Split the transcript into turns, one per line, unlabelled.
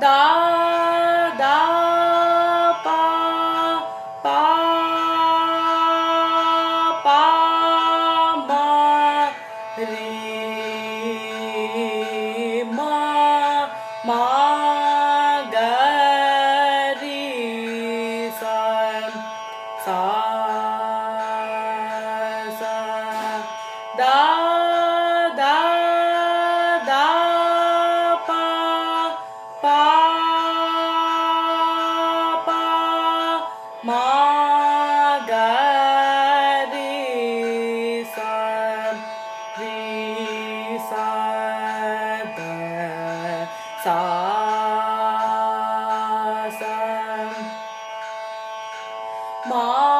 da da da da pa pa pa ma ga ri sa ri sa da sa sa ma.